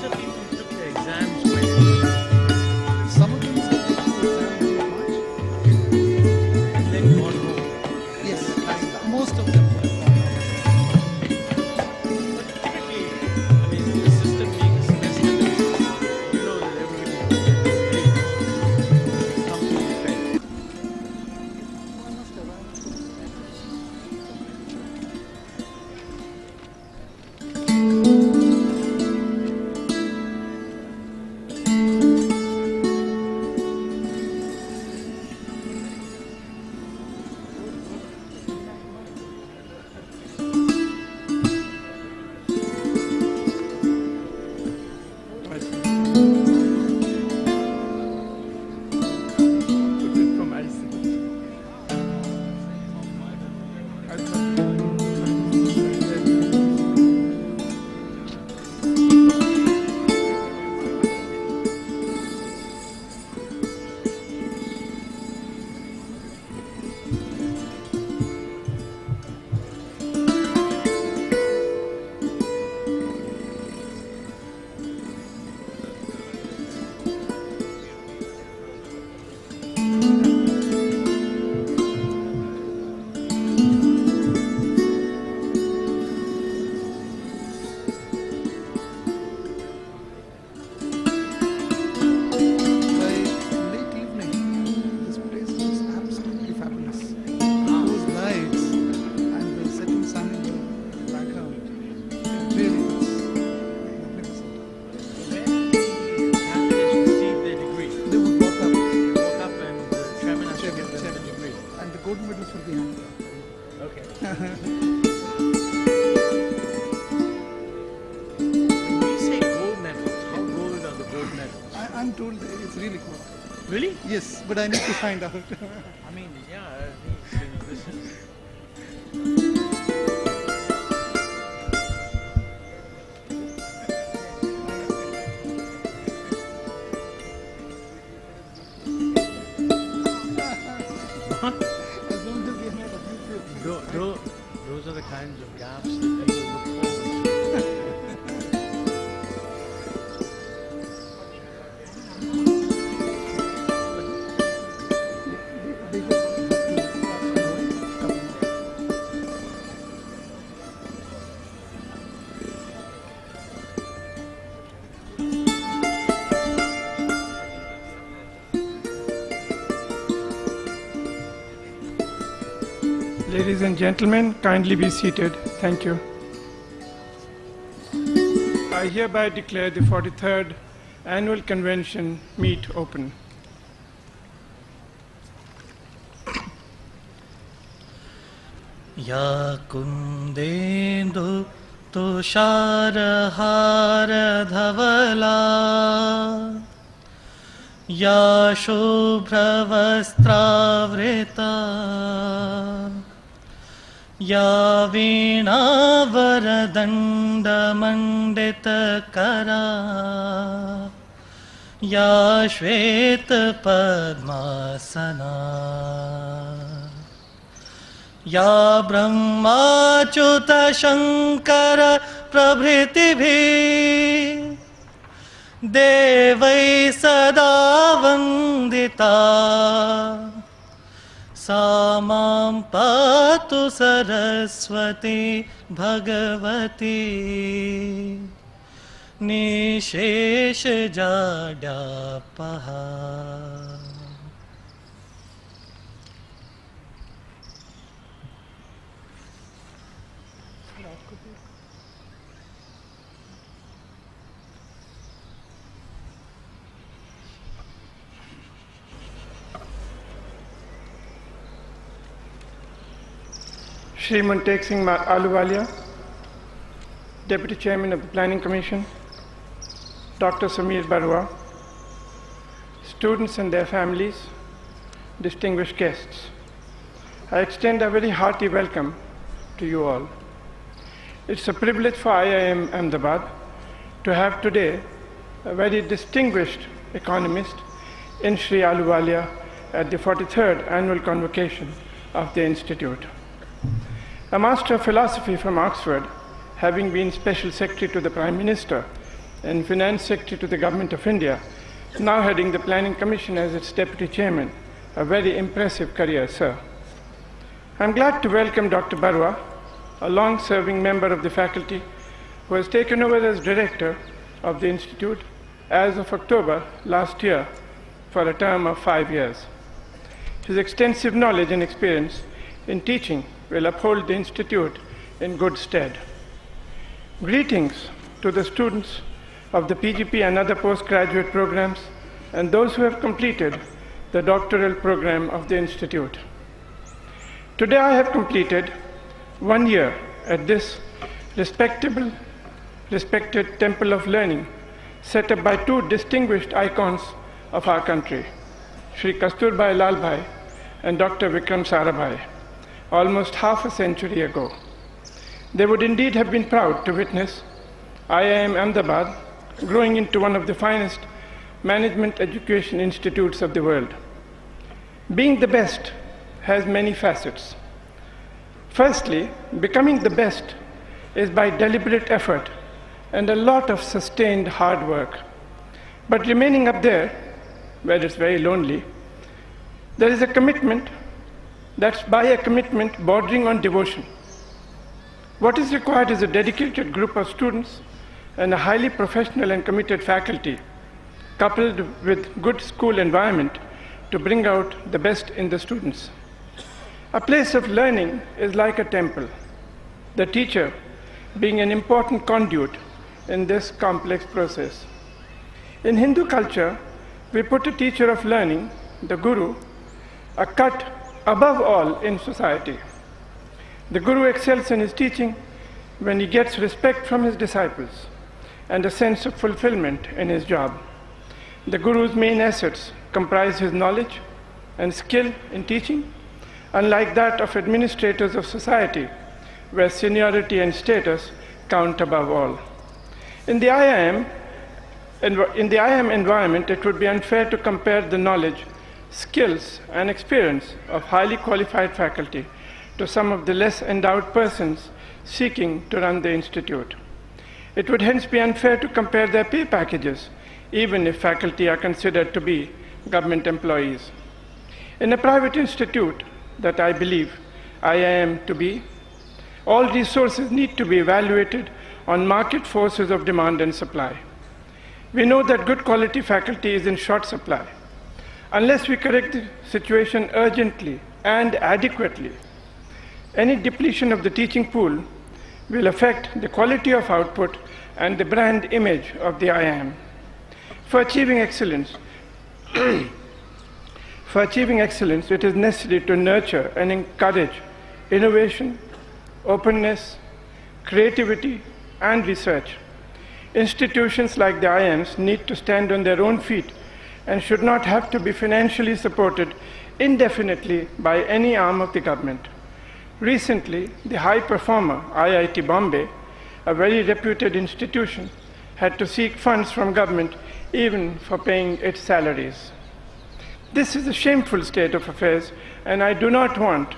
these people took their exams Really? Yes, but I need to find out. Ladies and gentlemen, kindly be seated. Thank you. I hereby declare the 43rd Annual Convocation meet open. या कुन्देन्दु तुषारहारधवला या शुभ्रवस्त्रावृता या वीणावरदण्डमण्डितकरा या श्वेतपद्मासना या ब्रह्माच्युतशङ्कर प्रभृतिभिः। देवै सदा वन्दिता सा माँ पातु Saraswati Bhagwati. निशेषजाड्यापहा Shri Montek Singh Ahluwalia, Deputy Chairman of the Planning Commission, Dr. Samir Barua, students and their families, distinguished guests. I extend a very hearty welcome to you all. It's a privilege for IIM Ahmedabad to have today a very distinguished economist in Sri Ahluwalia at the 43rd annual convocation of the Institute. A Master of Philosophy from Oxford, having been Special Secretary to the Prime Minister and Finance Secretary to the Government of India, now heading the Planning Commission as its Deputy Chairman. A very impressive career, sir. I'm glad to welcome Dr. Barua, a long serving member of the faculty who has taken over as Director of the Institute as of October last year for a term of five years. His extensive knowledge and experience in teaching will uphold the Institute in good stead. Greetings to the students of the PGP and other postgraduate programs and those who have completed the doctoral program of the Institute. Today I have completed one year at this respectable, respected temple of learning set up by two distinguished icons of our country, Sri Kasturbhai Lalbhai and Dr. Vikram Sarabhai, almost half a century ago. They would indeed have been proud to witness IIM Ahmedabad growing into one of the finest management education institutes of the world. Being the best has many facets. Firstly, becoming the best is by deliberate effort and a lot of sustained hard work. But remaining up there, where it's very lonely, there is a commitment that's by a commitment bordering on devotion. What is required is a dedicated group of students and a highly professional and committed faculty, coupled with good school environment to bring out the best in the students. A place of learning is like a temple, the teacher being an important conduit in this complex process. In Hindu culture, we put a teacher of learning, the guru, a cut above all in society. The guru excels in his teaching when he gets respect from his disciples and a sense of fulfillment in his job. The guru's main assets comprise his knowledge and skill in teaching, unlike that of administrators of society, where seniority and status count above all. In the IIM, in the IIM environment, it would be unfair to compare the knowledge, skills, and experience of highly qualified faculty to some of the less endowed persons seeking to run the institute. It would hence be unfair to compare their pay packages, even if faculty are considered to be government employees. In a private institute that I believe I am to be, all resources need to be evaluated on market forces of demand and supply. We know that good quality faculty is in short supply. Unless we correct the situation urgently and adequately, any depletion of the teaching pool will affect the quality of output and the brand image of the IIM. For achieving excellence, for achieving excellence, it is necessary to nurture and encourage innovation, openness, creativity, and research. Institutions like the IIMs need to stand on their own feet and should not have to be financially supported indefinitely by any arm of the government. Recently, the high performer IIT Bombay, a very reputed institution, had to seek funds from government even for paying its salaries. This is a shameful state of affairs, and I do not want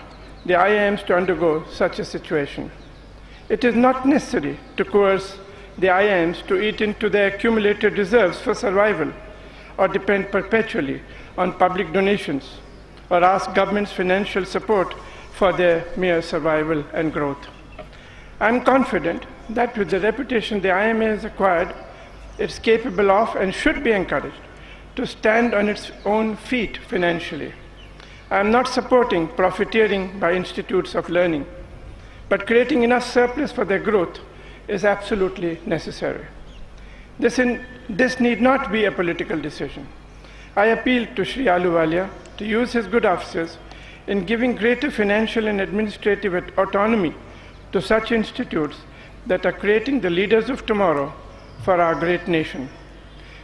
the IIMs to undergo such a situation. It is not necessary to coerce the IIMs to eat into their accumulated reserves for survival or depend perpetually on public donations or ask government's financial support for their mere survival and growth. I'm confident that with the reputation the IIMA has acquired, it's capable of and should be encouraged to stand on its own feet financially. I'm not supporting profiteering by institutes of learning, but creating enough surplus for their growth is absolutely necessary. This, in, this need not be a political decision. I appeal to Sri Ahluwalia to use his good offices in giving greater financial and administrative autonomy to such institutes that are creating the leaders of tomorrow for our great nation.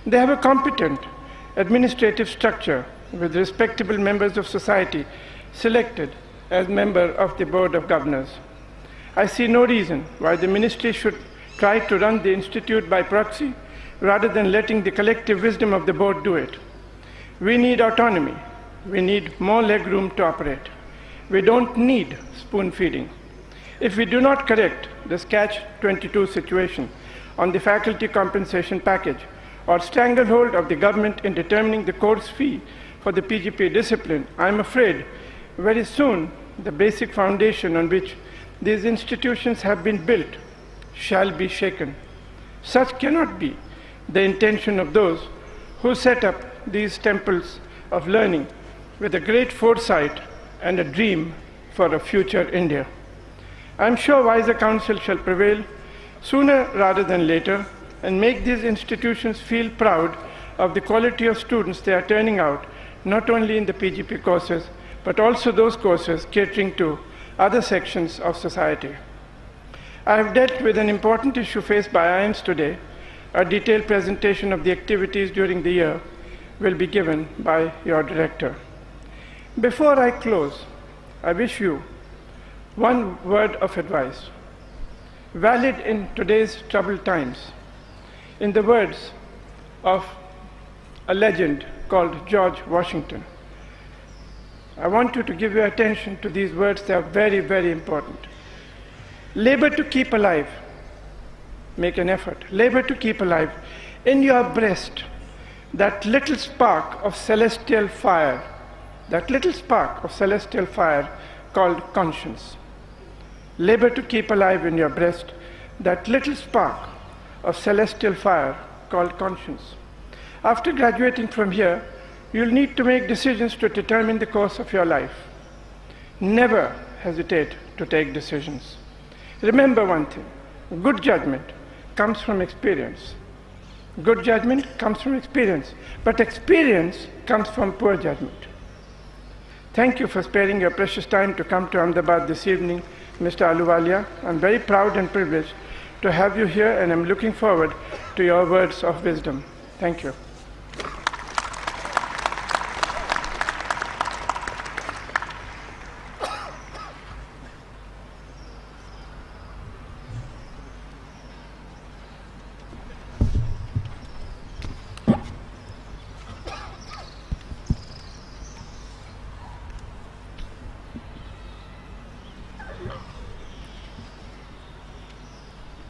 They have a competent administrative structure with respectable members of society selected as member of the Board of Governors. I see no reason why the ministry should try to run the institute by proxy rather than letting the collective wisdom of the board do it. We need autonomy. We need more legroom to operate. We don't need spoon feeding. If we do not correct this catch 22 situation, on the faculty compensation package or stranglehold of the government in determining the course fee for the PGP discipline, I am afraid very soon the basic foundation on which these institutions have been built shall be shaken. Such cannot be the intention of those who set up these temples of learning with a great foresight and a dream for a future India. I am sure wiser counsel shall prevail sooner rather than later and make these institutions feel proud of the quality of students they are turning out, not only in the PGP courses, but also those courses catering to other sections of society. I have dealt with an important issue faced by IIMs today. A detailed presentation of the activities during the year will be given by your director. Before I close, I wish you one word of advice, valid in today's troubled times. In the words of a legend called George Washington, I want you to give your attention to these words, they are very, very important. Labor to keep alive, make an effort. Labor to keep alive in your breast that little spark of celestial fire, that little spark of celestial fire called conscience. Labor to keep alive in your breast that little spark of celestial fire called conscience. After graduating from here, you'll need to make decisions to determine the course of your life. Never hesitate to take decisions. Remember one thing good judgment comes from experience. Good judgment comes from experience, but experience comes from poor judgment. Thank you for sparing your precious time to come to Ahmedabad this evening, Mr. Ahluwalia. I'm very proud and privileged to have you here, and I'm looking forward to your words of wisdom. Thank you.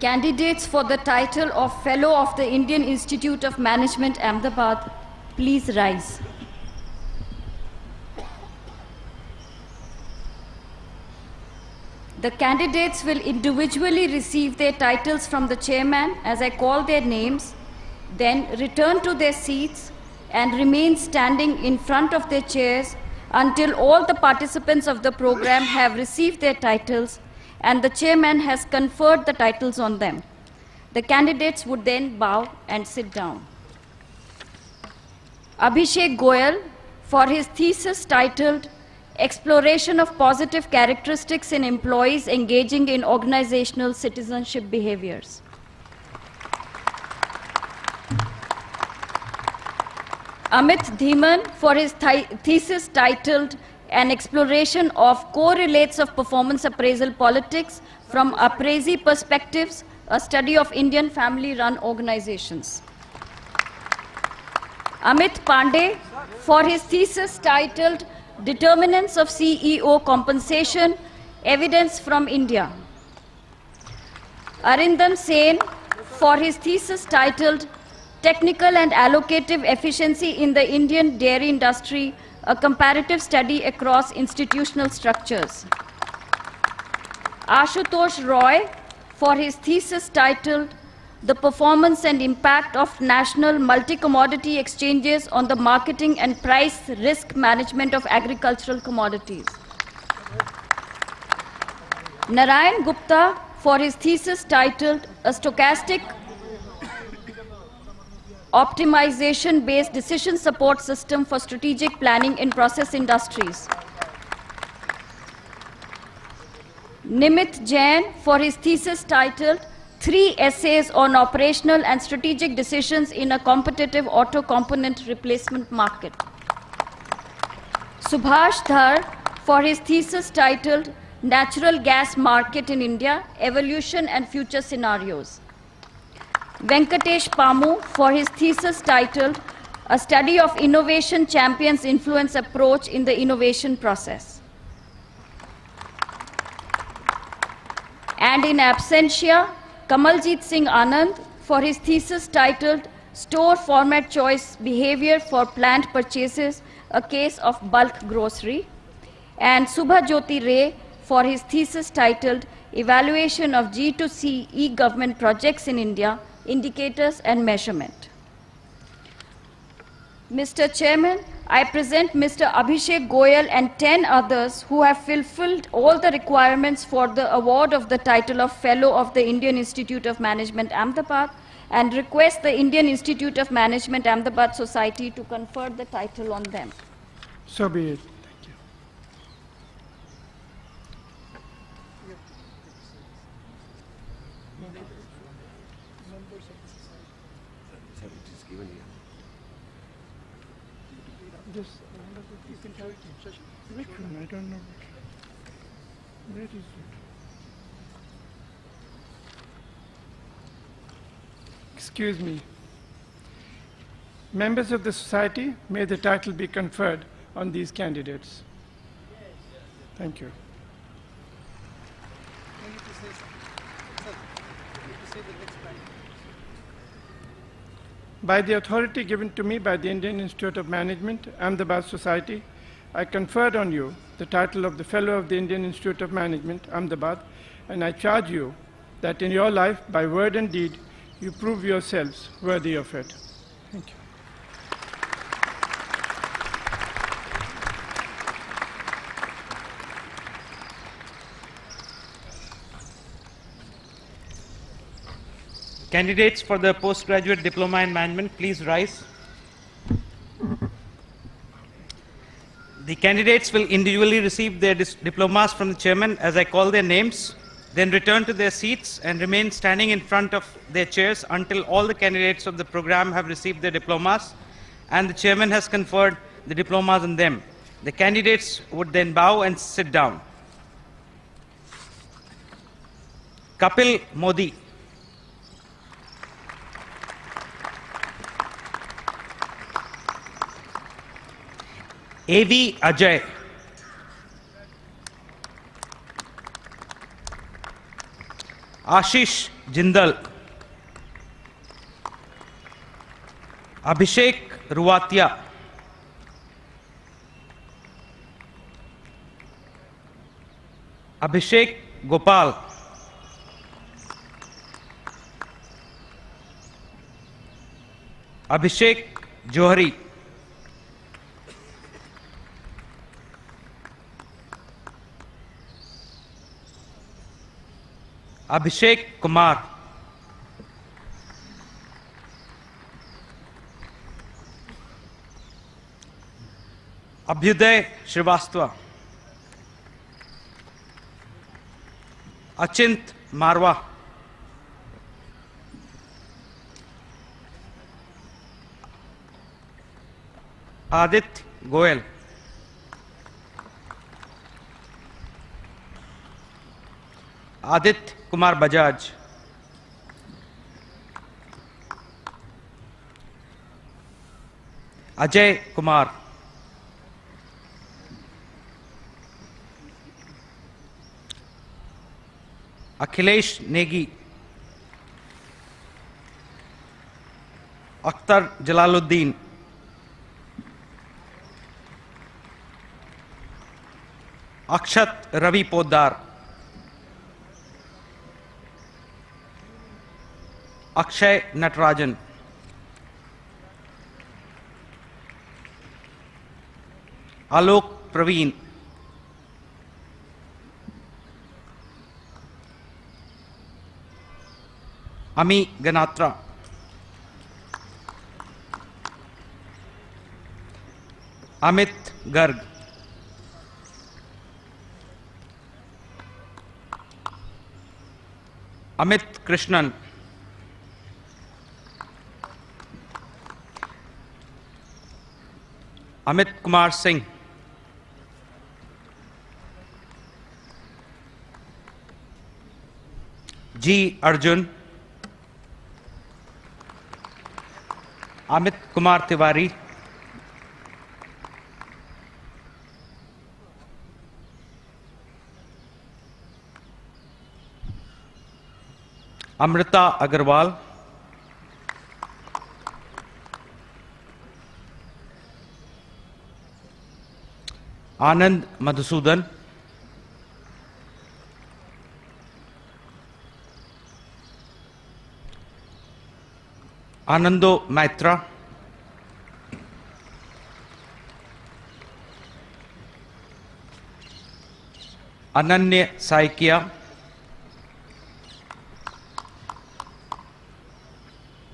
Candidates for the title of Fellow of the Indian Institute of Management, Ahmedabad, please rise. The candidates will individually receive their titles from the chairman as I call their names, then return to their seats and remain standing in front of their chairs until all the participants of the program have received their titles and the chairman has conferred the titles on them. The candidates would then bow and sit down. Abhishek Goyal, for his thesis titled Exploration of Positive Characteristics in Employees Engaging in Organizational Citizenship Behaviors. Amit Dhiman, for his thi- thesis titled An Exploration of Correlates of Performance Appraisal Politics from Appraisee Perspectives, a study of Indian family run organizations. Amit Pandey, for his thesis titled Determinants of CEO Compensation Evidence from India. Arindam Sen, for his thesis titled Technical and Allocative Efficiency in the Indian Dairy Industry, a comparative study across institutional structures. Ashutosh Roy, for his thesis titled The Performance and Impact of National Multi-Commodity Exchanges on the Marketing and Price Risk Management of Agricultural Commodities. Narayan Gupta, for his thesis titled A Stochastic Optimization Based Decision Support System for Strategic Planning in Process Industries. Nimit Jain for his thesis titled Three Essays on Operational and Strategic Decisions in a Competitive Auto Component Replacement Market. Subhash Dhar for his thesis titled Natural Gas Market in India Evolution and Future Scenarios. Venkatesh Pamu for his thesis titled A Study of Innovation Champions Influence Approach in the Innovation Process. And in absentia, Kamaljeet Singh Anand for his thesis titled Store Format Choice Behavior for Planned Purchases, a Case of Bulk Grocery, and Subha Jyoti Ray for his thesis titled Evaluation of G2C e-government projects in India, Indicators and Measurement. Mr. Chairman, I present Mr. Abhishek Goyal and 10 others who have fulfilled all the requirements for the award of the title of Fellow of the Indian Institute of Management, Ahmedabad, and request the Indian Institute of Management, Ahmedabad Society to confer the title on them. So be it. Thank you. Can tell one, I don't know. It? Excuse me. Members of the society, may the title be conferred on these candidates. Thank you. I need to say something. Sir, you need to say the next line. By the authority given to me by the Indian Institute of Management, and the Ahmedabad Society, I conferred on you the title of the Fellow of the Indian Institute of Management, Ahmedabad, and I charge you that in your life, by word and deed, you prove yourselves worthy of it. Thank you. Candidates for the postgraduate diploma in management, please rise. The candidates will individually receive their diplomas from the chairman as I call their names, then return to their seats and remain standing in front of their chairs until all the candidates of the program have received their diplomas and the chairman has conferred the diplomas on them. The candidates would then bow and sit down. Kapil Modi. A.V. Ajay आशीष जिंदल अभिषेक रुवातिया अभिषेक गोपाल अभिषेक जोहरी अभिषेक कुमार। अभ्युदय श्रीवास्तव। अचिंत मारवा। आदित्य गोयल। आदित्य कुमार बजाज। अजय कुमार। अखिलेश नेगी। अख्तर जलालुद्दीन। अक्षत रवि पोद्दार। अक्षय नटराजन। आलोक प्रवीण। अमी गनात्रा। अमित गर्ग। अमित कृष्णन। अमित कुमार सिंह जी अर्जुन अमित कुमार तिवारी अमृता अग्रवाल आनंद मधुसूदन आनंदो मैत्रा अनन्य Saikia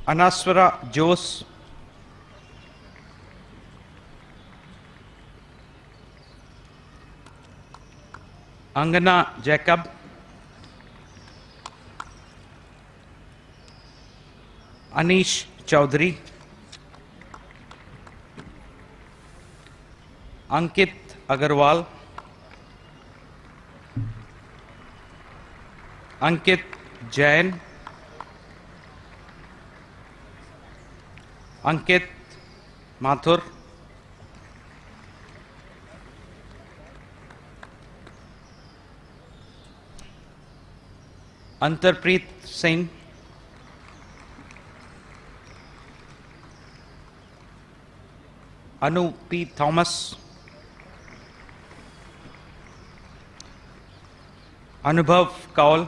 Anaswara Josh Angana Jacob Anish Chaudhary Ankit Agarwal Ankit Jain Ankit Mathur Antarpreet Singh Anu P Thomas Anubhav Kaul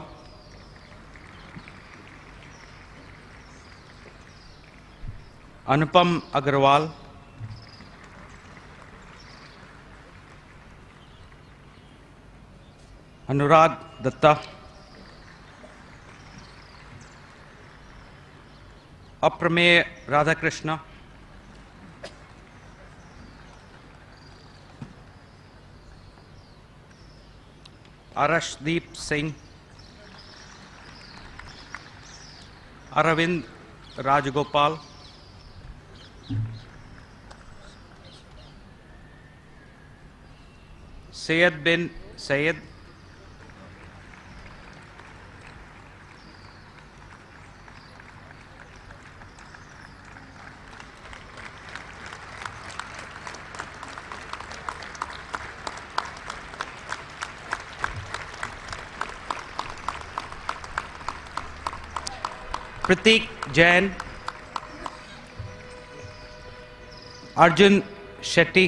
Anupam Agarwal अनुराग दत्ता अप्रमेय राधाकृष्ण। अरशदीप सिंह। अरविंद राजगोपाल। सैयद बिन सैयद। प्रतीक Jain Arjun Shetty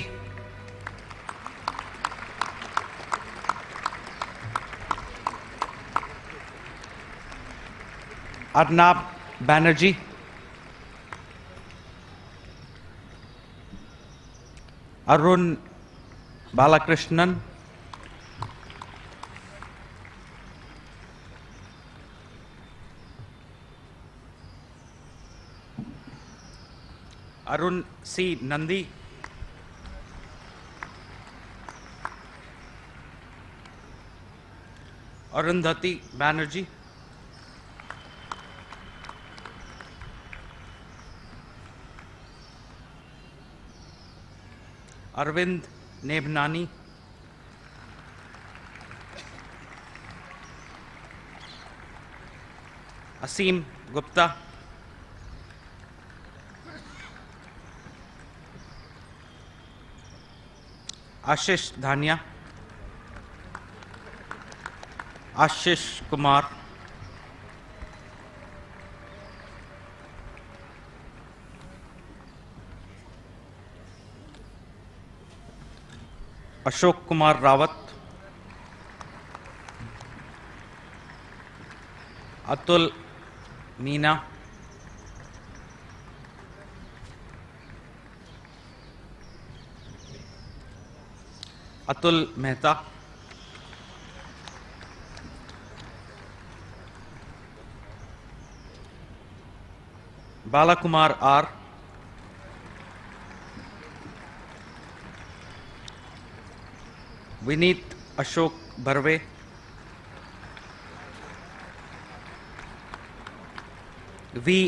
Arnab Banerjee Arun Balakrishnan Arun C Nandi. Arundhati Banerjee. Arvind नेभनानी। Aseem Gupta. Ashish Dhania Ashish Kumar Ashok Kumar Rawat Atul Meena Atul Mehta. Balakumar R. Vineet Ashok Barve V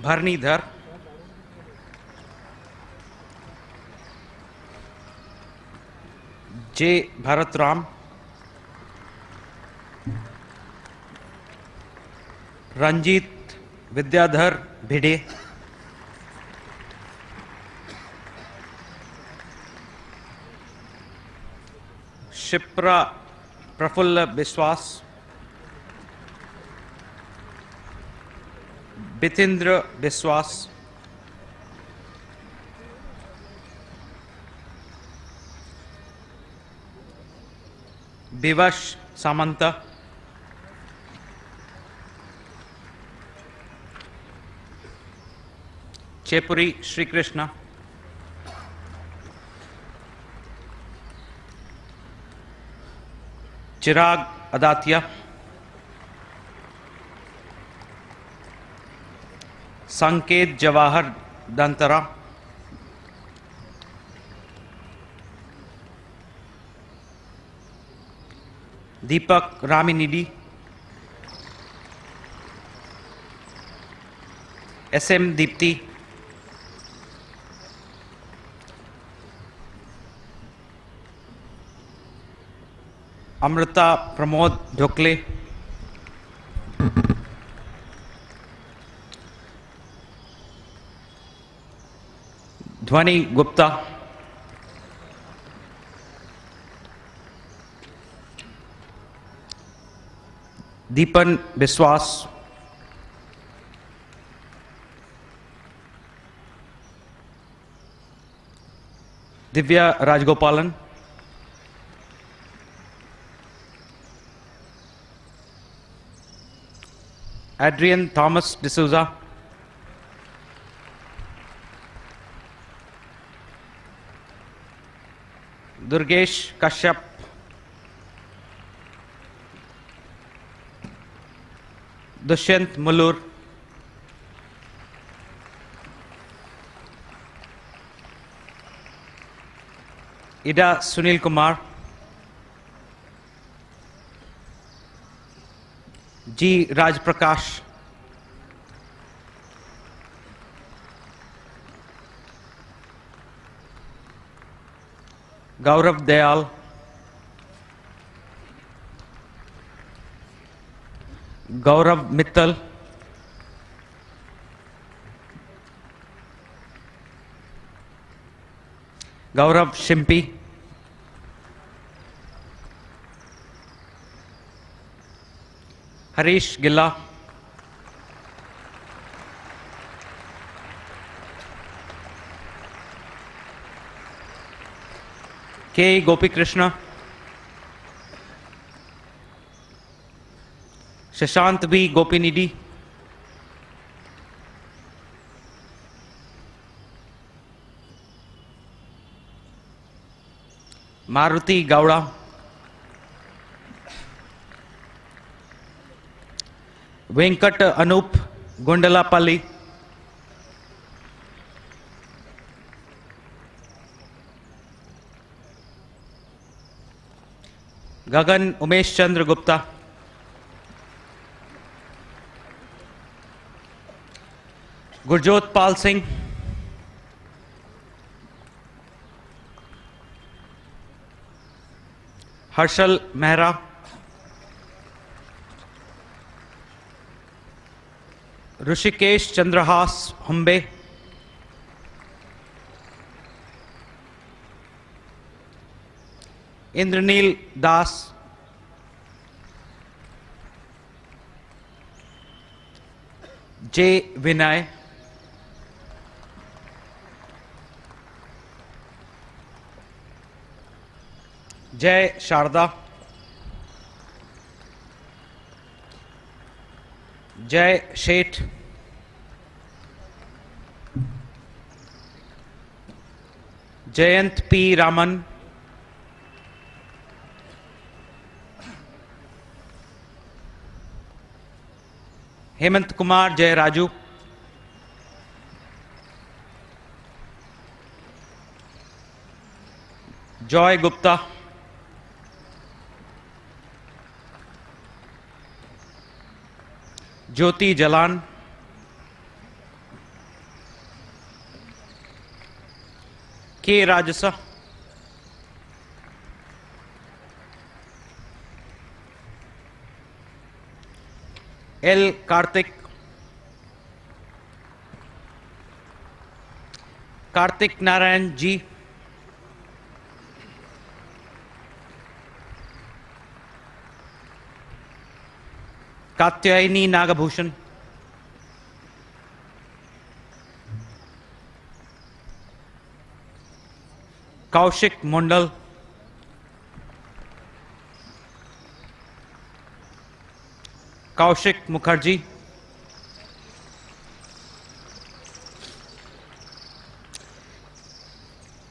Bharanidhar. J Bharatram Ranjit Vidyadhar Bhide Shipra Praphulla Biswas Bitendra Biswas विवश सामंत। चेपुरी Shri Krishna Chirag Adatia. Sanket Jawahar Dantara. Deepak Raminidi S M Deepti Amrita Pramod Dhokle Dhwani Gupta Deepan Biswas Divya Rajagopalan. Adrian Thomas D'Souza. Durgesh Kashyap. Dushyant Mulur. Ida Sunil Kumar. G Rajprakash. Gaurav Dayal. Gaurav Mittal. Gaurav Shimpi. Harish Gilla. K. Gopi Krishna Shashant B Gopi D Maruti Gawda. Venkat Anoop Gondlapali Gagan Umesh Chandra Gupta. Gurjot Pal Singh. Harshal Mehra. Hrishikesh Chandrahas Hambe Indraneel Das. J Vinay. Jay Sharda. Jay Sheth. Jayant P Raman. Hemant Kumar Jay Raju. Joy Gupta. Jyoti Jalan. K Rajsa. L Kartik. Kartik Narayan ji. Katyayani Nagbhushan Kaushik Mandal Kaushik Mukherjee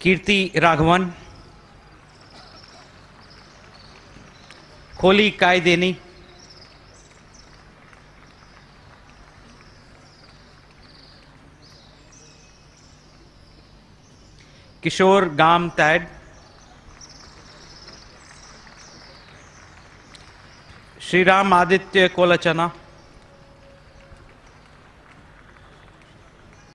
Kirti Raghavan खोली कायदेनी किशोर गाम तैड श्री राम आदित्य कोलचना।